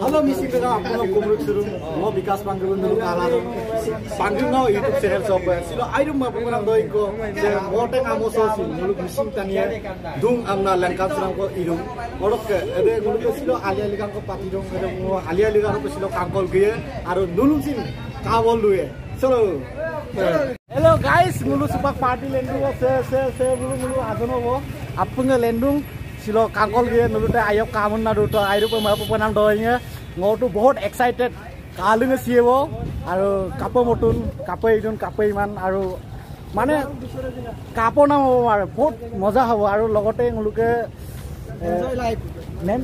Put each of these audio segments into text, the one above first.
Halo misi kita apa lo kumruk suruh lo bikas panggung dulu kalah dong. Panggung lo YouTube channel sobat. Silo ayo mah pemenang doi ko. Je wote kamu sosi muluk misi tanya. Dung amna lengkap serang ko irung. Orok ke ada muluk ke silo alia likan ko pati dong. Ada mau alia likan ko silo kangkol gaya. Aru dulu sih kawal dulu ya. Solo. Hello guys, mulu sepak party lendung se se se mulu mulu adono wo. Apung lendung silo kangkol gaya nulu teh ayok kamun na duto ayo pemain pemain doinya ngotu বহুত excited কালিঙে চিয়েব আৰু কাপৰ মতুন কাপৰ এইজন কাপৰ ইমান আৰু মানে কাপৰ নাম হ'ব আৰু বহুত মজা হ'ব আৰু লগতে এওঁলোকে নেম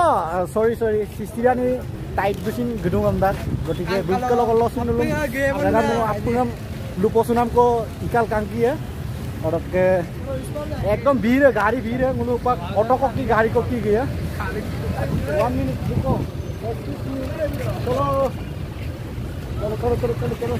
অঁ চৰি চৰি সৃষ্টিৰাণী টাইট গুচিন গেদুং আমদাক গতিকে বুজকে লগত লচোন আপোনাক লুপচুনামকো ইকাল কাংকিয়ে। অৰকে একদম ভিড় है गाड़ी भीड़ है मुझे ऊपर ऑटो को की गाड़ी को की गई है वन मिनट रुको चलो चलो चलो चलो चलो चलो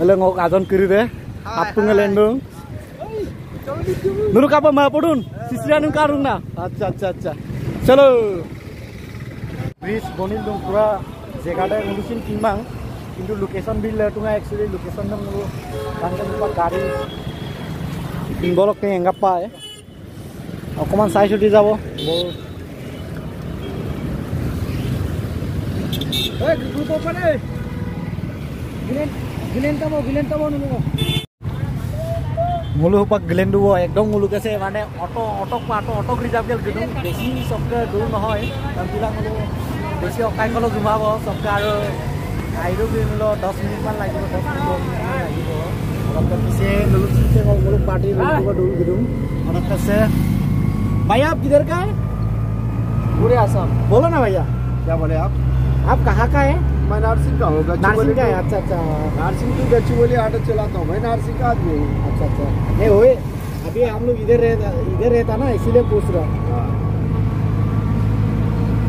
Hello ngok azon kiri deh. Apung ngelendung. Nuru kapa ma podun? Sisiran nung karung na. Acha acha acha. Chalo. Bridge bonil dong pura জেগাটা মেডিচিন কিমান কিন্তু লোকেশ্যন বিল তোমাৰ একচুৱেলি লোকেশ্যন মোৰ কাৰণ গাড়ী কিনিবলকে এংগা পায় অকণমান চাই চুটি যাব মুলু সোপাক গিলেন দিব একদম মুলুক আছে মানে auto auto auto auto reserve গেল বেছি চবকে দূৰ নহয় কাৰণ বেছি অকাই কলত সোমাব চবকে আৰু আহিলো কিনিলো দহ মিনিটমান লাগিব দহ মিনিট লাগিব অলপ পিছে নুলুক মুলুক পাৰ্টি দূৰ গেদুম অলপ আছে भैया आप किधर का है पूरे आसाम बोलो ना भैया क्या बोले आप आप कहाँ का है मैं नारसिंह का हूँ नारसिंह का है अच्छा अच्छा नारसिंह टू गच्चीबोली ऑटो चलाता हूँ मैं नारसिंह का आदमी हूँ अच्छा अच्छा नहीं हुए अभी हम लोग इधर रहता इधर रहता ना इसीलिए पूछ रहा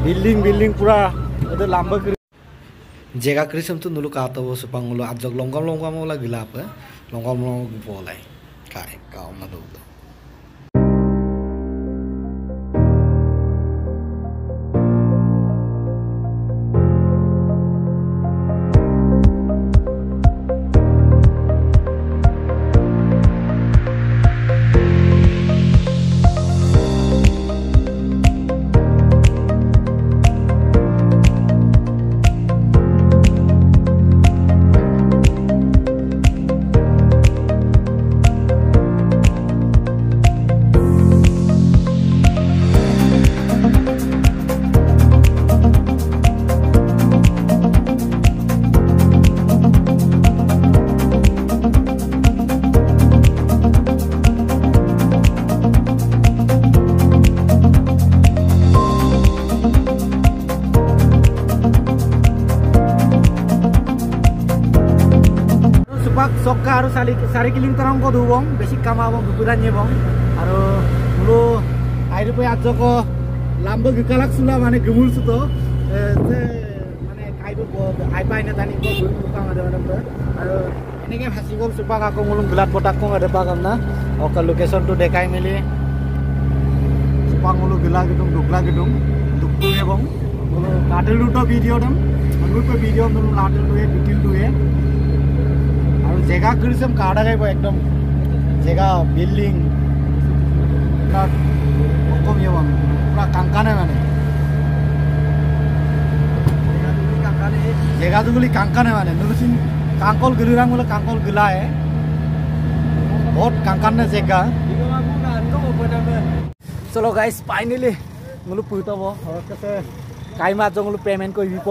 বিল্ডিং বিল্ডিং পুরা এটা লম্বা জেগা কৃষম তো নুলু কাতব সুপাঙ্গুলো আজক লঙ্গম লঙ্গম লাগিলা আপ লঙ্গম লঙ্গম বলাই কাই কাম না দৌ চকা আৰু চাৰি চাৰিকিলিং তৰংগ ধুবং বেছিক কাম আহ ভুকুৰা নিব আৰু বোলো আইৰ পৰা আজক লাম্ব ভিকালাক চোলা মানে গ্ৰিমুৰ চুত। মানে আই পাই নাজানি আৰু এনেকৈ ফাঁচি গ'ল চুপাক আকৌ মোলো গোলাপ পতাক কওঁ অকল লোকেশ্যনটো দেখাই মেলি। চুপাক মোলো গিলা গিটোং দুখলা গিটোং দুখটো এবং মোলো লাটেলুটো ভিডিঅ' দিম। অনুৰূপ ভিডিঅ' মোলো লাটেলুৱে পিটিলটোৱে জেগা কৰিছে কাৰ্ডা গাইব একদম। জেগা বিল্ডিং কমিব আমি পুৰা কাংকানে মানে। জেগাটো বুলি কাংকানে মানে। নুলুচিন কাংকল গিলিৰাং বোলে কাংকল গিলায়। বহুত কাংকানে জেগা। চলো গাইজ ফাইনেলি মোলো পুহিতাব কাইমা আজ মোলো পেমেন্ট কৰি দিব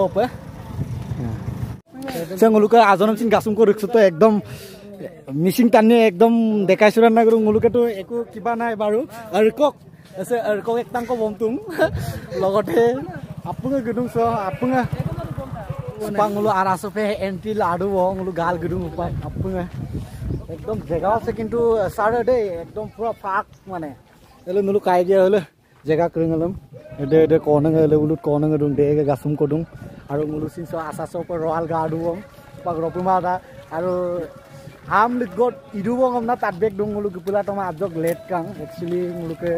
Azonam sin gasum ko riksu to ekdom Mising টানি একদম দেখাইছো না কৰো মোলোকেতো একো কিবা নাই বাৰু। এৰকক আছে এৰকক একটাংক বমতুম লগতে আপুনি গেদুং চ আপুনি upang ngulu arah sope entry ladu wo ngulu gal gedung upang apung একদম জেগা আছে কিন্তু চাৰে দেই একদম পুৰা ফাক মানে। এলে নুলু কাই দিয়া হলে জেগা কৰিং অলম এদে এদে কৰ্ণং এলে বোলো কৰ্ণং দুং দে গাছুম কদুং। আৰু মুলু চিনছ আছাছ ওপৰ ৰয়াল গাৰ্ডু বং ৰপুমা দা আৰু আম লিগত ইদু বং আমনা তাত বেগ দুং মুলু গুপুলা তোমা আজক লেট কাং একচুৱেলি মুলুকে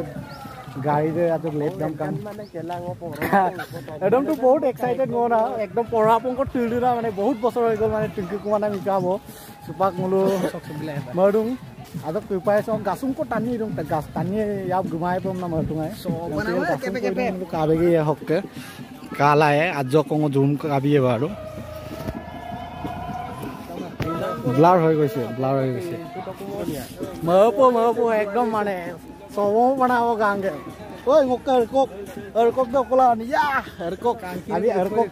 গাড়ীৰে আজক লেট দাম কাং একদমতো বহুত এক্সাইটেড মোৰ না একদম পঢ়া পংকত তুলি না মানে বহুত বছৰ হৈ গ'ল মানে টুংকি কুমাৰ নাম শিকাব। চুপাক মোলো মৰডুং আজক কুপাই চাওঁ গাছোং ক'ত টানি দিওঁ গাছ টানি ইয়াক ঘুমাই পাম না মৰটুঙাই কাবেগি হককে। কালায়ে আজ কঙ জুম কাবিয়ে বাৰু ব্লাৰ হৈ গৈছে ব্লাৰ হৈ গৈছে মৰপো মৰপো একদম মানে চবও বনাব গাংগে ঐ মোক এৰকক এৰকক দে কলা নিয়া এৰকক আমি এৰকক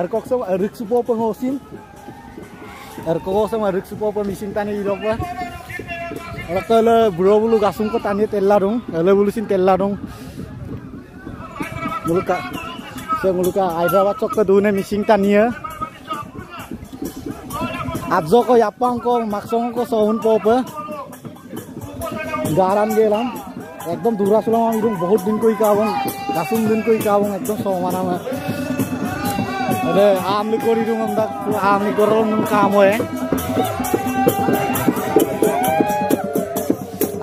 এৰকক চব এৰিক চুপ pengosin এৰকক sama erik supo pemising tani irok ba Orang kalau bro bulu gasung ko tani tella dong, kalau bulu তেওঁলোকে হায়দৰাবাদ চককে দুনে মিচিং টানিয়ে। আপজক আপাংক মাকচংক চহুন পে গাৰান গেলাম একদম দুৰা চলাম আমি দিওঁ বহুত দিন কৰি কাবং গাছোন দিন কৰি কাবং একদম চমান আমাৰ আমি কৰি দিওঁ আমাক আমি কৰো কাম হয়।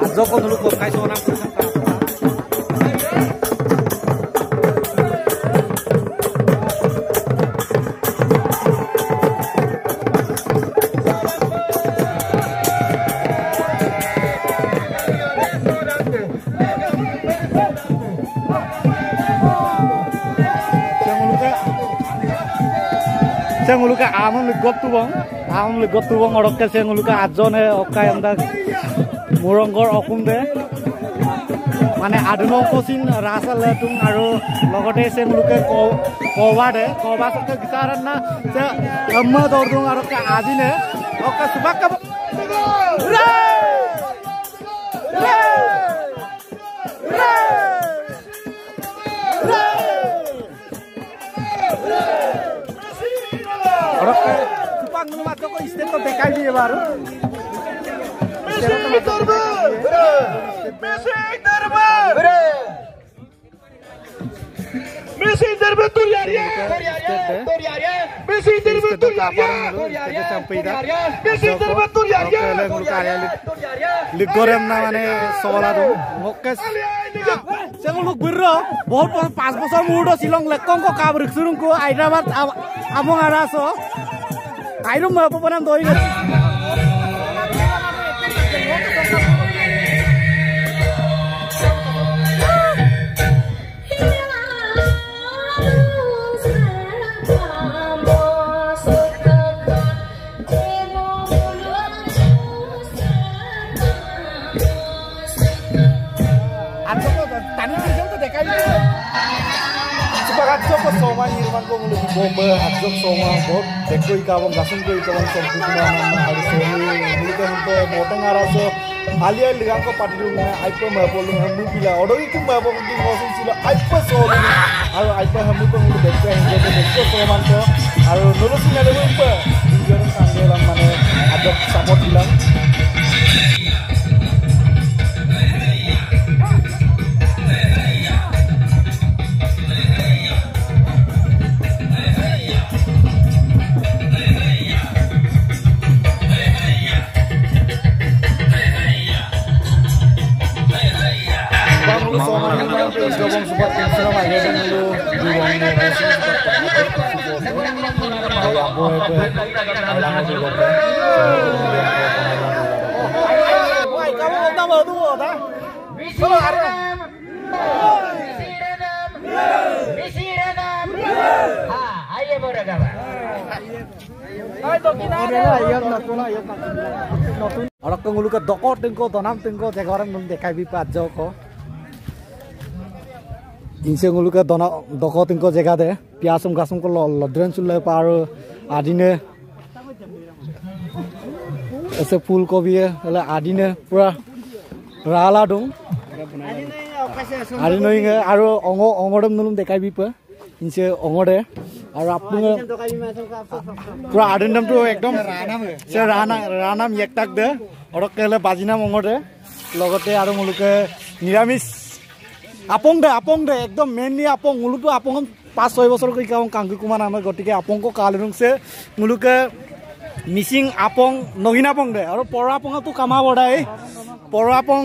আপজক খাইছো নাম এগুলোকে আম গতু বং আম গতু বং অরককে সে এগুলোকে আটজনে অকা এমদা মুরঙ্গর অকুম দে মানে আধুন কচিন রাস আলে তুম আৰু লগতে সে এগুলোকে কবা দে কবা সত্য গিতাৰ না যে আম্মা দৰ্দুং আৰককে আজিনে অকা সুবাক্কা स्टेजी एउटा Terbentuk Turiarya, Turiarya, Messi pas pasal. আজক চৰ্মাই নিৰ্মাণ কৰিবলৈ শিকিব পাৰে আজক চৰ্মা বহুত দেখুৱাই কাবন গাছন কৰি কাবন চব্জি আৰু চৰ্মীতে হেনতে মটেঙাৰ আছে আলি আই লিগাংক পাতি দিওঁ মই আইপ মই পলোঁ হেমুকিলা অৰ্ডাৰ কিন্তু মই পলোঁ কিন্তু মই শুনিছিলোঁ আইপ চৰ আৰু আইপ হেমুকে মোক দেখুৱাই আহিলে দেখুৱাই চৰমান আৰু নৰচি নেদেখুৱাই নিজৰ কাম দিলাম মানে আজক চাপত দিলাম ৰক্তুলোকে দকৰ টিংক দনাম টিংক জেগাৰ দেখাই বিপাত যাওক ইঞ্চেঙলোকে দনা দক টিংক জেগা দে পিয়াচুম গাছুমক লদ্ৰেন চুল লৈ পা আৰু আদিনে আছে ফুলকবিয়ে হ'লে আদিনে পূৰা ৰালা দোং আদিনৈ আৰু অঙ অঙৰ দেখাই বিপা ইঞ্চে অঙৰে আৰু আপুনি পুৰা আদিনদামটো একদম সে ৰাণা ৰাণাম এক তাক দে অৰকে হ'লে বাজিনাম অঙৰে লগতে আৰু মোলোকে নিৰামিষ আপং দে আপং দে একদম মেইনলি আপং। মোলোকটো আপং পাঁচ ছয় বছৰ কৰি কাম কাংকি কুমাৰ নামে গতিকে আপংকো কালুংছে মোলোকে মিচিং আপং নগিন আপং দে। আৰু পৰা আপঙতো কামা বৰ্ডাই পৰা আপং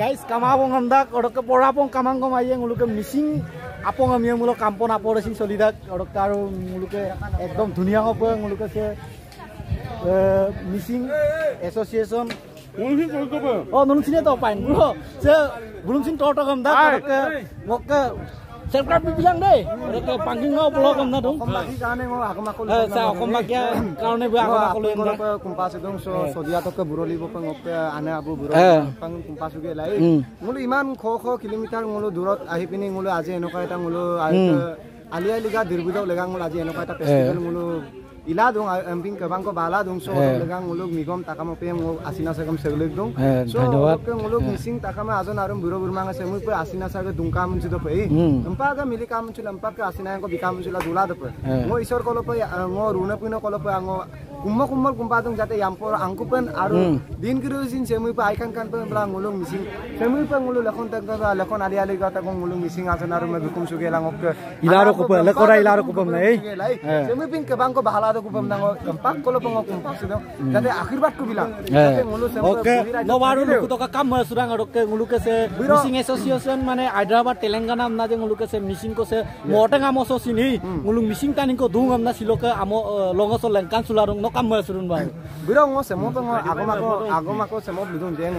গাইজ কামা আপং আমদাক। অৰকে পৰা আপং কামাং কমাইয়ে মোলোকে মিচিং আপং আমি মোলোক কাম্পন আপৰ আছিল চলি থাক অৰকে আৰু মোলোকে একদম ধুনীয়া হ'ব মোলোকে চে Mising association. Oh, nung sini tau pain, bro. Saya অসমবাসীৰ কাৰণে মই আগমাকো Eh, saya akan bagia karena buat aku aku yang dah. কুম্পাছ একদম চদিয়াতকে বুৰলিব পে আনে আবু বুৰ Eh. কুম্পাছকে লাই। মোলো ইমান শ শ কিলোমিটাৰ মোলো দূৰত আহি পিনি মোলো আজি এনেকুৱা এটা মোলো উম। আলিয়াই লিগা দিৰগুদাও লেগাং মোলো আজি এনেকুৱা এটা ফেষ্টিভেল মোলো ইলা দং এমপিং কেবাংক বালা দং Eh. লেগাং মোলো নিগম তাকাম পে মো আচিনা সেগম সেগলিক দং Eh, চ ধন্যবাদ। মোলো মিসিং তাকামে আজন আৰু বুঢ় বুঢ়মাং আছে মই পে আচিনা সাগে দুংকা মুঞ্চি দপ এই উম। এম্পাকে মিলি কাম মুঞ্চিল এম্পাকে আচিনা এংক বিকা মুঞ্চিলা দুলা দপ. মই ঈশ্বৰ কলপ ঙ ৰুণে পুইনে কলপ আঙ কুম্ম কুম্মল কুম্পাদং যাতে ইয়াম্পৰ আংকুপেন আৰু উম। দিন কিরু সিন সেমুই পা আইখান কান পে বলা মুলুং মিসিং সেমুই পা মুলু লেখন তক লেখন আলি আলি গাতা কং মুলুং মিসিং আছেন আৰু মে বিকুম সুগে লাং অক Ilaro kupam, lekora ilaro kupam na, eh? Eh. সেমুই পিং কেবাং কো বাহালা দ কুপম নাং পাক কলপ ঙ কুম্পা সুদং যাতে আশীর্বাদ কো বিলা যাতে মুলু সেম Oke, no baru luku toka kam surang aroke nguluke se Missing Association মানে Hyderabad Telangana amna je nguluke se missing ko se moteng amo so sini ngulung missing tani ko dung amna siloke amo longo so lengkan sularung kam surun ba বিৰ ঙ same pay ঙ আগমাকো আগমাকো same ব্লুদং যে ঙ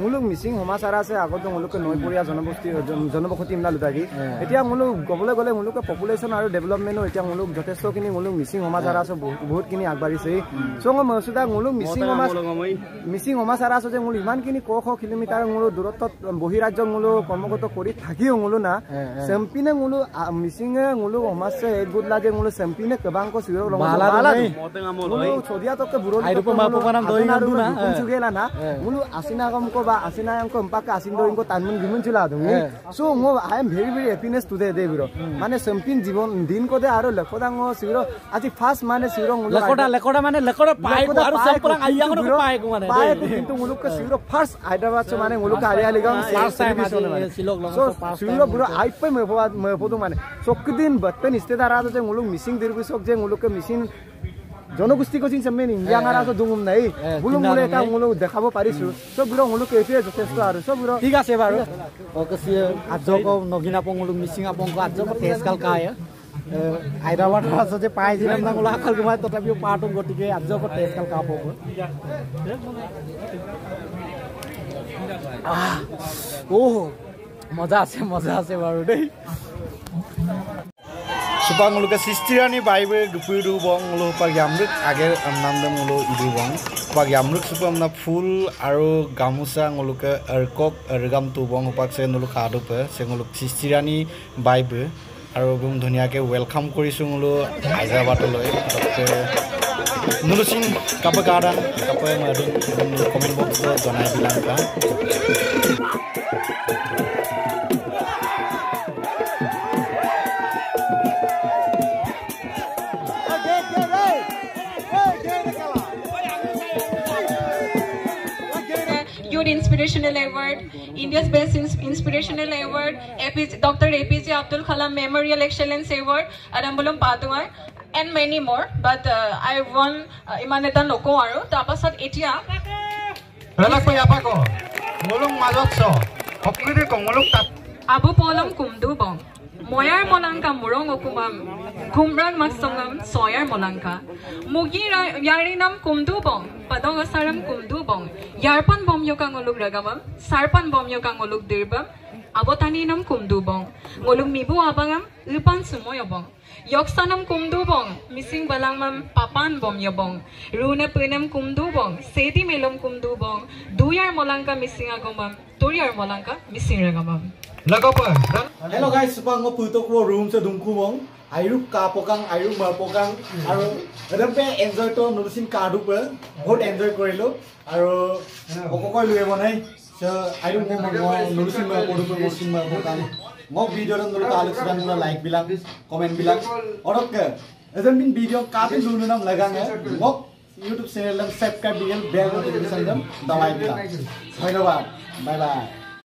মুলুং missing হমাচাৰা আছে আগত মুলুকে নৈ পৰিয়া জনবস্তি জন- জনবসতি ইমলা লুটাগি এতিয়া মুলুক ক'বলৈ গ'লে মুলুকে পপুলেশ্যন আৰু ডেভেলপমেণ্টো এতিয়া মুলুক যথেষ্টখিনি মুলুক মিচিং সমাচাৰা আছে বহু- বহুতখিনি আগবাঢ়িছে। চ' মই মচুদা মুলুক মিচিং সমাজ মিচিং সমাচাৰা আছে যে মোৰ ইমানখিনি ক শ কিলোমিটাৰ মোৰ দূৰত্বত বহিৰাজ্যত মোলো কৰ্মগত কৰি থাকিও মোলো না। চেম্পিনে মোলো মিচিঙে মোলো সমাজে এক গোট লাগে মোলো চেম্পিনে কেবাংক চিৰ Bahala মানে দিন কদে আৰু চিৰ আজি ফাৰ্ষ্ট মানে চিৰ মানে কিন্তু মুলুকে মানে। মুলুকে। লিগাং সো মেফদু মানে। চকদিন আছে যে মুলুক মিসিং দিরবি চক যে মুলুকে মিসিং জনগোষ্ঠী কোচিং চেম্বেন ইন্ডিয়া মাৰা আছে দুঙুম নাই। বুলু মুলে এটা মুলুক দেখাব পাৰিছো। চব বুড়ো মুলুক এফিয়ে যথেষ্ট আৰু। চব বুড়ো ঠিক আছে বাৰু। apong ko ajo ko tes kal kaya Hyderabad আছে যে পাই যিমান গুমাই তথাপিও পাৰ্টো গতিকে আজ আকৌ টেষ্ট কাল হ'ব অহ মজা আছে মজা আছে বাৰু দেই। Baibe gepui du bong ngulu pag yamruk ager amnam dem ngulu idu bong pag yamruk supam na full aro gamusa ngulu ke erkok ergam tu bong pak se ngulu kadu pe se ngulu sistirani baibe aro bum ধুনীয়াকে welcome তাতে ngulu sing kape kadang kape madung ngulu komen box জনাই bilang Youth Inspirational Award, India's Best Ins- Inspirational Award, APJ, Dr. APJ Abdul Kalam Memorial Excellence Award, Arambulam Paduai, and many more. But uh, I won uh, ইমান এটা নকওঁ আৰু তাৰপাছত এতিয়া Lalak pa yapa ko. Ngulong mazot so. Hokuri ko ngulong tat. Abu পলম কুমদুবং ময়াৰ মলাংকা মুৰং অকুমাম ঘুমৰাং মাছংগাম ছয়াৰ মলাংকা মুগী ইয়াৰি নাম কুমদুবং পদং আচাৰাম কুমদুবং ইয়াৰপান বম য়কাং অলুক ৰাগামাম চাৰপান বম য়কাং অলুক দিৰবাম abotaninam kumdubong. Ngulung mibu abangam upan sumoyobong. Yoksanam kumdubong, missing balangmam papan bom yobong. Runa punam kumdubong, seti melom kumdubong. Duyar molangka missing agomam, turiyar molangka missing ragamam. Hello guys, bang mo puto ko room sa dungku mong ayuk kapokang ayuk mapokang aro alam pa enjoy to nulisin kado pa good enjoy ko rilo aro koko ko luya mo na so ayuk mo mo nulisin mo kado pa nulisin mo kado mo video lang dulo talo sa dulo like bilang comment bilang orok ka alam pin video kapi dulo na lagang eh mo YouTube channel lang subscribe bilang bell notification lang dawai bilang bye bye bye bye